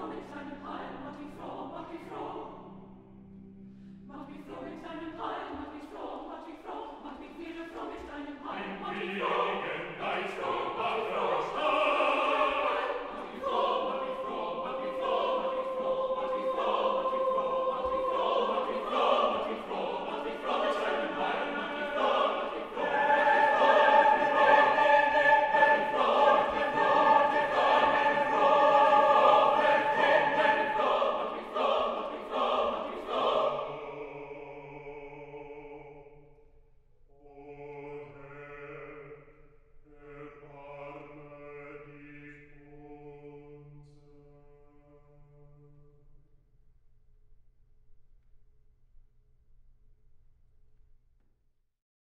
froh, Mensch, deine Palm, mach mich froh, mach mich froh. Mach mich froh, Mensch,